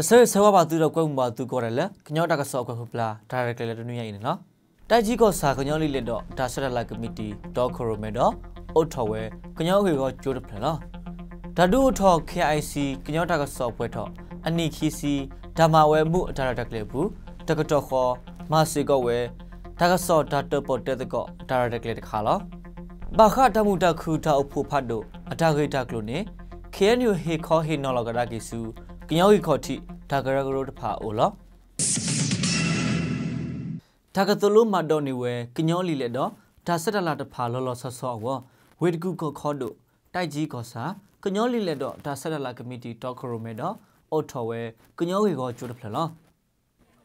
ပစရဆဝဘာသူတော့ကွက်မှုပါသူကောတယ်လေကညောတကဆော့ကွက်ခုပလာဒါရက်ကလေးတနွေရည်နော်တိုက်ကြီးကောစာကညောလေးလက်တော့ဒါဆက်လာကမတီဒေါ်ခရိုမဲတော့အုတ်ထော်ဝဲကညောခေကောကျိုးတဖလနော်ဓာတုထော် KIC ကညောတကဆော့ပွဲတော့အနိခီစီဓမ္မဝဲမှုအတာရတက်ကလေးဘူးတကတော့ခေါ်မစီကောဝဲတကဆော့ဓာတ်ပေါ်တဲ့ကောဒါရတက်ကလေးတခါလောဘာခတမှုတခုတောက်ဖို့ဖတ်တော့အတာခေတကလို့နေ KNU ဟေခေါ်ဟေနော်လကဒါကိစု ကညောရီခေါ်တိဒါဂရဂရိုတဖာအိုလောဒါကတလူမတော်နေဝဲကညောလီလက်တော့ဒါဆက်တလာတဖာလောလောဆော့ဆော့ဝဝေတကူခေါ်ခေါ်တို့တိုက်ကြီးခေါ်စာကညောလီလက်တော့ဒါဆက်တလာကမတီတောက်ခရိုမဲတော့အော်ထော်ဝဲကညောရီခေါ်ကျိုးတဖလော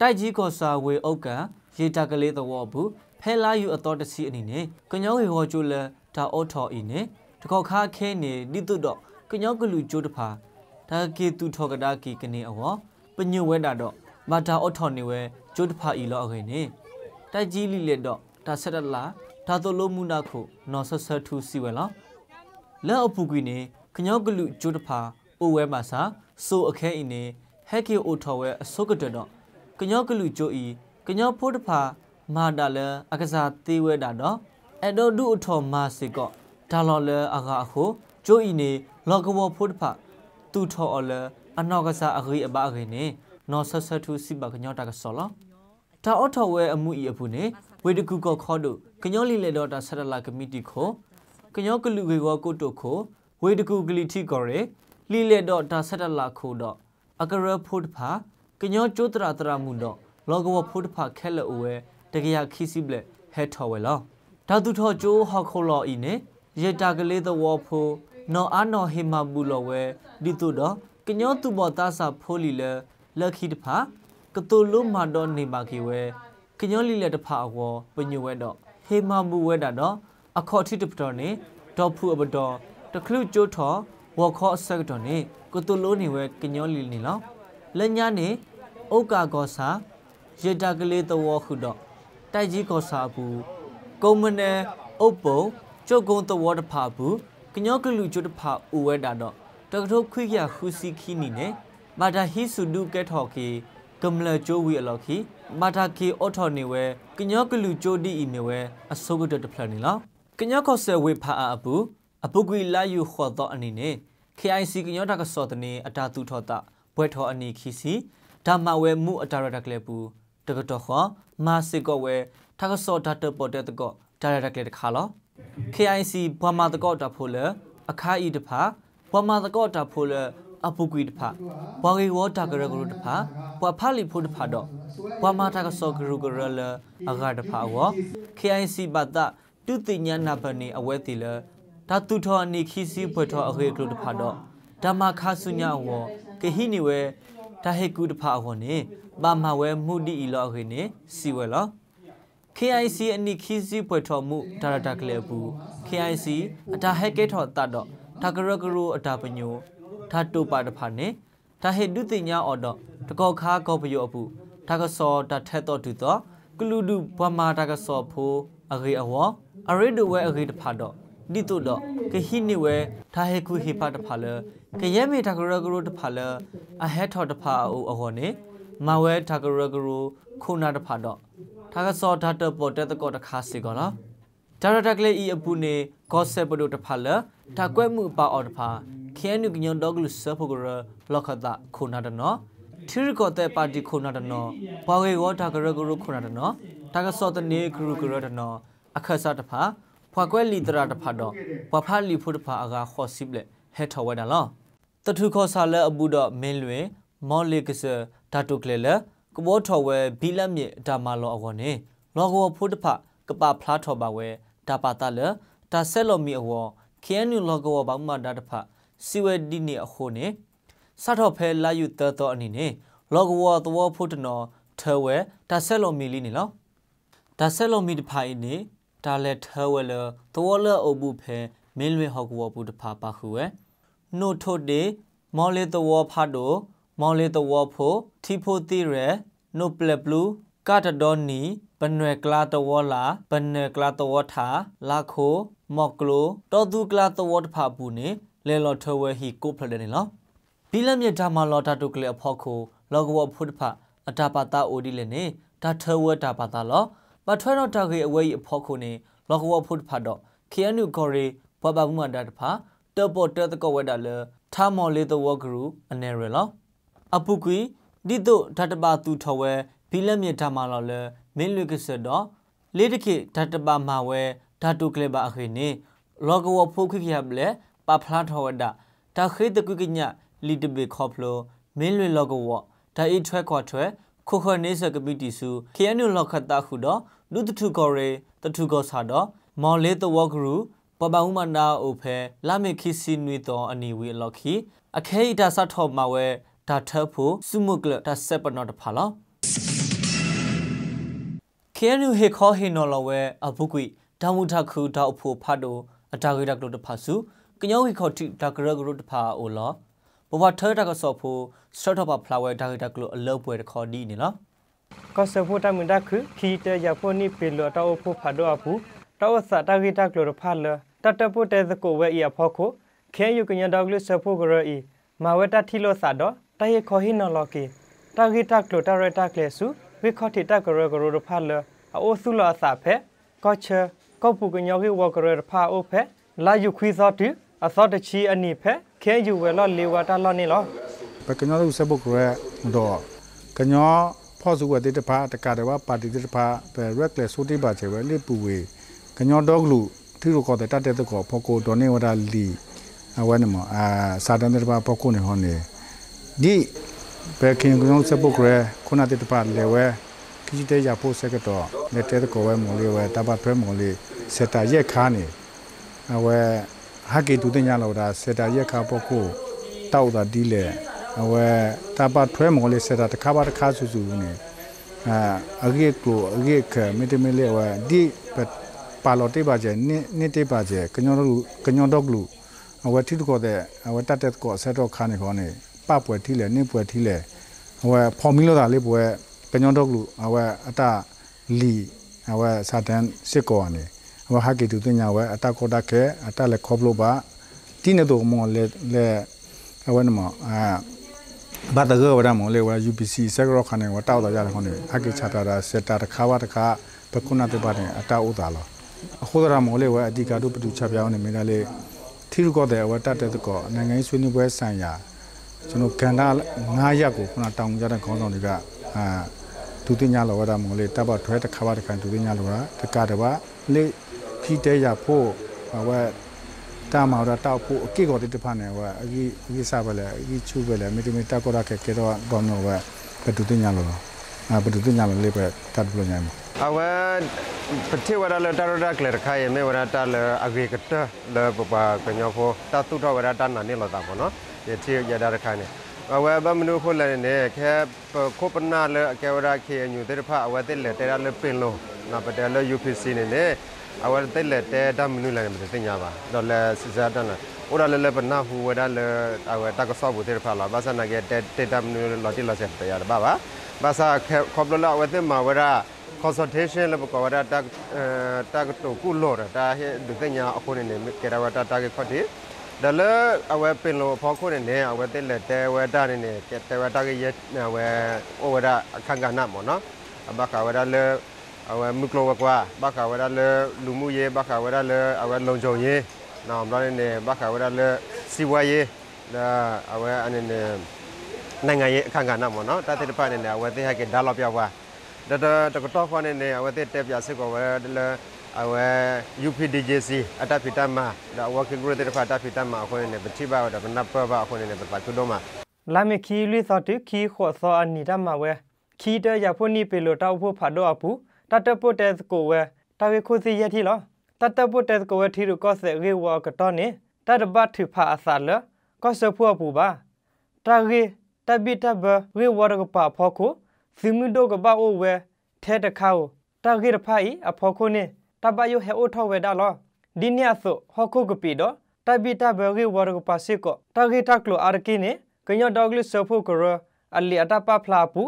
တိုက်ကြီးခေါ်စာဝေအုတ်ကန်ရေတကလေးတော်ဘူးဖဲလာယူအတော်တစီအနေနဲ့ကညောရီခေါ်ကျိုးလဲဒါအော်ထော်အင်းနဲ့တကောက်ခါခဲနေတိတုတော့ကညောကလူကျိုးတဖာ ဒါကေတူထော်ကဒါကီကနေအောပညဝဲတာတော့မာတာအော့ထော်နေဝဲကျိုးတဖာဤလောအခေနေတိုက်ကြီးလိလက်တော့ဒါဆက်တလာဒါတို့လိုမှုနာခုနော်ဆဆထူစီဝဲလောလဲအပူကွီနေခညောကလူကျိုးတဖာအိုဝဲမှာစာဆိုအခဲအင်းနေဟက်ကေအိုထော်ဝဲအစုကတတော့ကညောကလူကျိုးဤကညောဖို့တဖာမာတာလဲအကစားသေးဝဲတာတော့အဲ့တော့ဒုအထော်မာစီကောဒါလော်လဲအကအခုကျိုးဤနေလောကဘောဖို့တဖာ တူထော်အလဲအနောက်ကစားအခိအပါအခိနေနော်ဆဆထူစီဘကညောတာကဆောလတာအော်ထော်ဝဲအမှုဤအဖူနေဝေတကူကောခေါ်တို့ကညောလီလေတော့တာဆရလာကမီတီခိုကညောကလူကေကောကိုတုခိုဝေတကူကလီတီကောရဲလီလေတော့တာဆရလာခိုတော့အကရဖုတ်ဖာကညောကျိုးတရာတရာမှုတော့လောကဝဖုတ်ဖာခဲလောဝဲတကရခီစီဘလက်ဟဲထော်ဝဲလောဒါသူထော်ကျိုးဟောက်ခိုလောဤနေရတာကလေးသောဝဖို နော်အာနော်ဟေမဘူးလောဝဲဒီတုတော့ကညောသူဘောတာစာဖိုးလီလေလက်ခိတဖာကတူလုံးမာတော့နေပါကေဝဲကညောလီလက်တဖာအဝပညဝဲတော့ဟေမာမူဝဲတာတော့အခေါ်ထိတပတော်နေဒေါ်ဖူအပတော်တခလူကျိုးထော်ဝခေါ်ဆက်တော်နေကတူလုံးနေဝဲကညောလီနေလောလက်ညာနေဥက္ကာကောစာရတကလေးတော်ခုတော့တိုက်ကြီးကောစာဘူးကုံမနဲဥပ္ပုံကျုပ်ကုံတော်တဖာဘူး ကညောကလူကျိုးတဖာဥဝဲတာတော့တကထုတ်ခွိရခူစီခီနီနေမာတာဟီဆူဒုကဲထော်ကီကမလကျိုးဝီအလော်ခီမာတာကီအော်ထော်နေဝဲကညောကလူကျိုးဒီအီမေဝဲအစိုးကတတဖလနေလောကညောခောဆဲဝေဖာအပူအပုကွေလာယူခေါ်တော့အနေနဲ့ KIC ကညောတာကစောတနေအတာသူထော်တာဘွဲထော်အနီခီစီဓမ္မဝဲမှုအတာရတကလေပူတကတော့ခေါ်မာစစ်ကောဝဲတာကစောဓာတ်ပေါ်တဲ့တကောဒါရတကလေတခါလော KIC ဘွာမာတကောတာဖိုလအခါဤတဖာဘွာမာတကောတာဖိုလအပုကွေတဖာဘွာဂေဝတာကရဂရုတဖာဘွာဖာလီဖို့တဖာတော့ဘွာမာတာကစောဂရုဂရလအဂါတဖာဝ KIC ဘတ်တာတုတိညာနာပနေအဝဲတီလဒါတူထောအနိခီစီဖွေထောအခေကလုတဖာတော့ဓမ္မခါဆုညာဝကေဟိနိဝဲဒါဟေကူတဖာဝနေပါမဝဲမှုဒီဤလောအခေနေစီဝဲလော KIC အနိခီစီဖွေထောမှုဒါရတာကလေးဘူး KIC အတာဟဲကဲထောတတ်တော့ဒါကရကရအတာပညိုဒါတူပါတဖာနေဒါဟေဒုတိညာအော်တော့တကောခါကောပယောအပူဒါကစောတထက်တော့တူတော့ကလူဒုဘဝမာဒါကစောဖိုးအဂေအဝအရိဒဝဲအဂေတဖာတော့ဒီတုတော့ကဟိနိဝဲဒါဟေခုဟိပါတဖာလကရဲမေဒါကရကရတဖာလအဟက်ထော်တဖာအိုအဟောနေမဝဲဒါကရကရခုနာတဖာတော့ ဒါကစောဓာတ်ပေါ်တဲ့တကောတခါစီကောလားဒါရတကလေးဤအပူနေကောဆက်ပဒိုတဖာလဒါကွဲမှုပါအော်တဖာခဲနုကညောဒေါဂလူဆဖဂရလခတာခုနာတနောထိရကောတဲ့ပါတီခုနာတနောဘာဝေဝတာကရဂရုခုနာတနောတာကစောတနေဂရုဂရတနောအခဆာတဖာဖွာကွဲလီတရာတဖာတော့ဘဖာလီဖုတဖာအကခေါ်စိပလက်ဟဲထော်ဝဲတာလောတထုခေါ်ဆာလဲအပူတော့မင်းလွင်မော်လီကစဓာတုကလေလ ကဘောထော်ဝဲဘီလက်မြေဒါမာလောအကောနေလောကောဖုတဖာကပဖလားထော်ပါဝဲဒါပါတလဒါဆက်လော်မီအဝခဲနုလောကောဘာမှဒါတဖာစီဝဲဒီနေအခုနေစတော့ဖဲလာယူတတော်အနေနဲ့လောကဝသောဖို့တနော်ထဲဝဲဒါဆက်လုံးမီလီနေလောဒါဆက်လုံးမီတဖိုင်နေဒါလက်ထဲဝဲလသောလအုပ်ဘူးဖဲမင်းလွေဟောက်ဝဘူးတဖာပါခုဝဲနို့ထုတ်တေမော်လေသောဖတ်တို့ မော်လေသောဖို့ထီဖိုတီရဲနိုပလက်ဘလူးကတဒေါနီပနွယ်ကလာတဝလာပနွယ်ကလာတဝထာလာခိုမော့ကလိုတော်သူကလာတဝတဖာပူနေလဲလော်ထဝဲဟီကိုဖလက်နေလောဘီလမြက်ဒါမာလော်တာတုကလေအဖို့ခိုလောကဝဖုဒဖအတာပါတာအိုဒီလေနေဒါထဝတာပါတာလောပထွဲတော့တာခေအဝဲအဖို့ခုနေလောကဝဖုဒဖတော့ခီယနုကောရီဘဘဘူးမတာတဖာတပေါ်တတကဝဲတာလေထာမော်လေးတဝဂရုအနေရလော အပုကွီဒီတို့ဓာတပါသူထဝဲဘီလက်မြေဓာမလောလေမင်းလွေကစတော့လေးတခိဓာတပါမှာဝဲဓာတုကလေပါအခိနေလောကဝဖုခိခရဘလေပဖလာထဝဒတာခေတကွကိညလီတဘေခေါဖလိုမင်းလွေလောကဝဒါအိထွဲခွာထွဲခုခွနေစကပိတီစုခရနုလောက်ခတာခုတော့လူတထုကောရေတထုကောစာတော့မော်လေးတဝဂရုပပဥမနာအိုဖဲလာမေခိစီနွေတော်အနီဝေလောက်ခီအခဲဣတာဆတ်ထောမဝဲ ဒါထဖို့စုမုကလဒါဆက်ပနောတဖာလောခေနုဟေခောဟေနော်လဝဲအဘုကွိဒါမူထခုဒါအဖို့ဖတ်တော့အတာဂိဒကလို့တဖာစုကညောဟေခောတိဒါဂရဂရုတဖာအိုလောဘဝထဲတကဆော့ဖို့စတတ်ပ်ဖလာဝဲဒါဂိဒကလို့အလုပ်ပွဲတခေါ်ဒီနေလောကောဆဖို့တမန်တခုခီတရဖို့နိပေလောတော့ဖို့ဖတ်တော့အဖူတော့စတာဂိတကလို့ဖတ်လတတဖို့တဲ့ကိုဝဲရဖို့ကိုခဲယုကညဒေါဂလဆဖို့ကရဤမဝတတိလောစာတော့ တဟေခေါဟိနော်လော်ကီတာဂီတက်လိုတာရတာကလေစုဝိခေါတိတကရကရရဖာလအိုဆုလာစာဖဲကောချာကောပူကညောဂီဝကရဖာအိုဖဲလာယူခွီသောတူအသောတချီအနိဖဲခဲယူဝဲလောလေဝတာလောနေလောပကညောလူစပုတ်ရတော့ကညောဖော့စုဝတဲ့တဖာတကတဝပါတီတဖာပဲရက်လေဆိုတိပါချေဝဲလေပူဝေကညောဒေါဂလူထီရိုကောတဲ့တတဲ့တကောဖောကိုဒေါ်နေဝဒါလီအဝဲနမအာစာတန်တဖာဖောကိုနေဟောနေ ဒီဘယ်ခင်ကုံစပုတ်ရခုနတဲ့တပါလေဝဲခီတဲ့ရဖို့စကတော့နေတဲ့ကောဝဲမော်လေးဝဲတပတ်ဖဲမော်လေးစက်တာရက်ခါနေအဝဲဟာကေတူတဲ့ညလောက်တာစက်တာရက်ခါပေါ့ကိုတောက်တာဒီလေအဝဲတပတ်ဖဲမော်လေးစက်တာတစ်ခါပါတစ်ခါဆူဆူနေအာအဂေကိုအဂေကမီတမီလေးဝဲဒီပါလော်တေးပါကျဲနိနိတေးပါကျဲကညောတို့ကညောတော့ကလူအဝဲတိတကောတဲ့အဝဲတတ်တဲ့ကောဆက်တော့ခါနေခေါနေ ပပွဲထီလေနေပွဲထီလေဟိုဖော်မီလို့တာလေးပွဲကညောတော့လူဟိုအတလီဟိုစာတန်စစ်ကောနေဟိုဟာကေတူတင်ညာဝဲအတကောတခဲအတလက်ခေါပလို့ပါတိနေတော့မောလေလေဟိုနမအာဘာတကောဝရမောလေဝ UPC စကရောခနဲ့ဝတောက်တော့ရတယ်ခေါနေအကေချတာတာစက်တာတခါပါတခါပကုနာတပါနေအတဥတာလောအခုဒရမောလေဝအဒီကာတို့ပတူချပြောင်းနေမိလားလေထီရကောတဲ့ဝတတ်တဲ့ကောနိုင်ငံရေးဆွေးနွေးပွဲဆိုင်ရာ ကျွန်တော်ကန်တာ9ရက်ကိုခုနတောင်ကြတဲ့ခေါင်းဆောင်တွေကအာဒုတိယလောဝရမောလေတပ်ပထွဲတစ်ခါပါတစ်ခါဒုတိယလောကတကတပါလေခီတဲရဖို့ဟောတာမောရတောက်ဖို့အကိကောတိတဖာနေဟောအကြီးအကြီးစားပဲလေအကြီးချူပဲလေမိတမီတက်ကောရခဲကေတော့ဘောနောဝဲဘဒုတိယလောအာဘဒုတိယလောလေပဲတတ်လို့ညမ်းအဝပတိဝရလတရဒကလခါယမေဝရတလအဂရိကတလပပကညောဖောတတုထဝရတနာနေလောတာပေါ့နော် ယတိယဒါရခါနေအဝဲဘမနုဖို့လည်းနေခဲခိုပနာလအကေဝရခေညူတေဖအဝဲတက်လေတေရလပင်လုံးနာပတေလ UPC နေနေအဝဲတက်လေတေဒမနုလည်းမတင်ညာပါတော့လေစစတနာဥရလလပနာဟူဝဒလအဝဲတကဆောဘူးတေဖလာဘာစနာကေတေတမနုလောတိလဆက်တေရပါပါဘာစာခေါပလလအဝဲတက်မှာဝရ consultation လပကဝရတာတာတုကုလောတာဟဲဒုတညာအခုနေနေကေရဝတာတာကေခတ်ဒီ ဒလအဝဲပင်လို့ဖော်ခုနေအဝဲတက်လက်တဲဝဲတာနေနေတဲဝဲတာကရဲ့ဝဲဩဝရအခန့်ကနာမောနော်အဘကဝရလေအဝဲမုကလောကွာဘကဝရလေလူမှုရေးဘကဝရလေအဝဲလုံခြုံရေးနော်မတော်နေဘကဝရလေစီဝါရေးဒါအဝဲအနေနဲ့နိုင်ငံရေးအခန့်ကနာမောနော်တတဲ့တပတ်နေအဝဲတဲ့ဟကဒါလောက်ပြောက်ွားတတတကတော့ခွာနေအဝဲတဲ့တက်ပြစစ်ကောဝဲအ ဝဲ UPDJC အတဖိတမဒါ working group တဲ့ဖာတဖိတမအခုနေပတိပါဒါဘနပပအခုနေပပကုဒမလာမခီလွိသောတခီခောသောအနိဒမဝဲခီတရဖို့နိပေလိုတောက်ဖို့ဖာတော့အပူတတပုတ်တဲ့ကိုဝဲတာဝေခုစီရထီလောတတပုတ်တဲ့ကိုဝဲထီရကောဆေရေဝကတော့နေတတဘတ်ထဖာအစာလကောဆဖို့အပူပါတာရေတပိတဘရေဝရကပါဖောခုစီမီဒိုကပါအိုဝဲထဲ တခါတာရေဖိုင်အဖောခုနေတဘယဟေအိုထောဝဲဒါလောဒီညဆိုဟခုကပီတော့တဘီတဘရီဝရကပါစစ်ကိုတဂီတကလိုအာကိနေကညဒေါဂလဆဖို့ကရအလီအတပဖလာပူ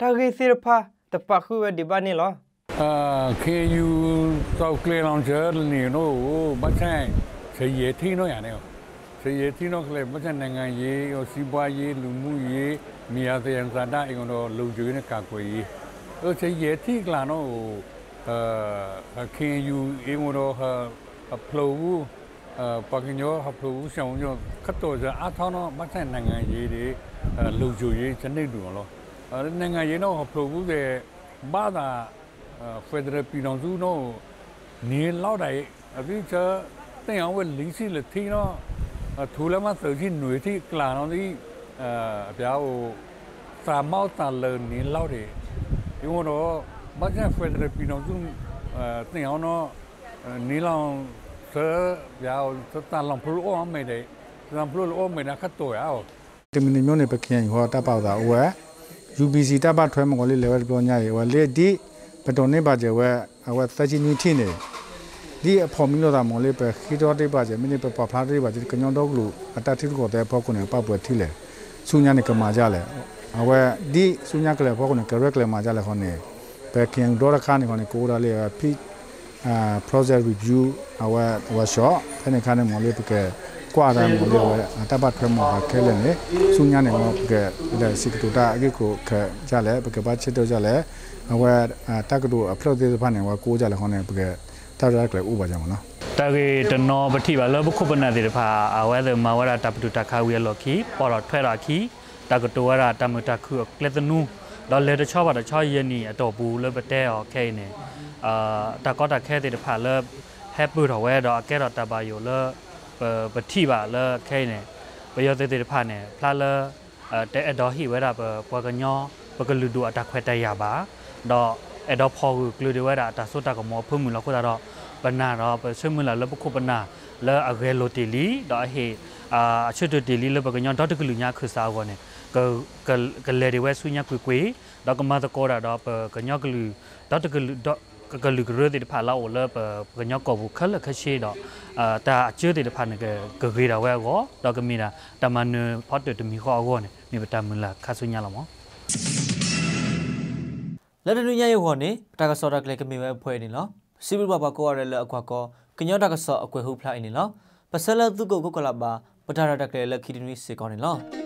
တဂီစီရဖာတပခုဝဒီဘာနေလောအာ KU တောက်ကလေလောင်ချာနေနို့ဘာဆိုင်ချေရထင်းတော့ရတယ်စေရတီနော်ကလေးမစနိုင်ငံရေးရောစီးပွားရေးလူမှုရေးမြေယာသယံဇာတအင်ကတော့လုံခြုံရေးနဲ့ကာကွယ်ရေးအဲ့စေရတီကလာနော် အာခင်ယူအေမရောဟာဖလိုဘူးပကညောဟဖလိုဘူးဆောင်ညောခတ်တော်စားအထောင်းတော့မဆိုင်နိုင်ငံရေးတွေလုံခြုံရေးစနစ်တူရောနိုင်ငံရေးတော့ဟဖလိုဘူးတဲ့ဘာသာဖက်ဒရယ်ပြည်တော်စုတော့နေလောက်တိုင်းအပြီးချတင်အောင်ဝယ်လင်းစီလက်ထီတော့ထူလမဆောကြီးຫນွေတိကလာတော့ဒီအပြားဟိုစာမောက်စာလုံနေလောက်တယ်ဒီတော့ ဘာကျဖက်ဒရယ်ပြည်တော်စုအဲတဲ့အောင်နော်နေလောင်ဆပြောင်းတန်လောင်ဖလို့အောင်မယ်တဲ့တန်ဖလို့အောင်မယ်နခတ်တော့ရအောင်တမနီမျိုးနေပခင်ဟောတပ်ပေါတာဝဲ UBC တပ်ပထွဲမကိုလေး level ပြောညာရေဝဲလေဒီပတော်နေပါကြဝဲအဝဲသချီနီထင်းနေဒီအဖော်မီလို့တာမော်လေးပဲခီတော်တိပါကြမိနေပပဖလားတိပါကြကညောတော့ကလူအတတိကိုတဲ့ဖောက်ကနေပပွယ်ထီလေဆုညာနေကမာကြလေအဝဲဒီဆုညာကလေးဖောက်ကနေကရက်လေမာကြလေခေါနေ ပဲခင်ဒေါ်ရခါနေခေါနေကိုရလေးဖိအာ project review အဝဲ workshop ဖနေခါနေမော်လေးပကဲကွာတယ်မော်လေးဝဲတပ်ပထွဲမော်ခဲလေနေဆုညာနေမော်ပကဲဒါစီကတူတာအကိကိုခကြလေပကဘာချစ်တော့ကြလေအဝဲတက်ကတူအဖလို့သေးဖာနေဝကိုကြလေခေါနေပကဲတာရကလေဥပါကြမနော်တကေတနောပတိပါလဘခုပနာတိဖာအဝဲသမဝရတပတုတခါဝေလော်ခီပေါ်တော့ထွဲရခီတကတောရတမတခုကလတနူ တော့လေတချောပါတချောယနီအတော်ဘူးလဘတဲအော်ခဲနေအာတကောတခဲတိဖာလဟက်ပူတော့ဝဲတော့အကဲတော့တပါယိုလပတိပါလခဲနေပယောတေတိဖာနေဖလာလတဲအတော်ဟိဝဲတာပကညောပကလူဒူအတခွဲတရပါတော့အတော့ဖော်ကလူတွေဝဲတာတဆုတကမောဖုံမူလောက်ခွတော့ပနာတော့ပဆွေးမလာလပခုပနာလဲအဂဲလိုတီလီတော့ဟေအာအချွတ်တီလီလပကညောဒေါတကလူညာခဆာကောနေ ကကကလေတွေဝဲဆွညာကွေကွေတော့ကမတကောတာတော့ပကညောကလူဒေါတကလူဒေါကကလူကရတဲ့ဖာလာလပကညောကောဘူးခလခရှိတော့အာတာအကျွတ်တဲ့ဖာနေကကဂေတာဝဲကောတော့ကမီတာတမန်ဖော့တမီခေါ်ကောနေမြေပတမလာခဆွညာလာမောလက်တနညရုပ်ဟောနေပတာကစောတာကလေးကမေဝဲဖွဲ့နေလောစီဘဘဘကောရလက်အကွာကောကညောတာကစောအကွယ်ဟုတ်ဖလိုက်နေလောပစလသုကိုကိုကလပါပတာရတကလေးလက်ခီတနွေစေကောနေလော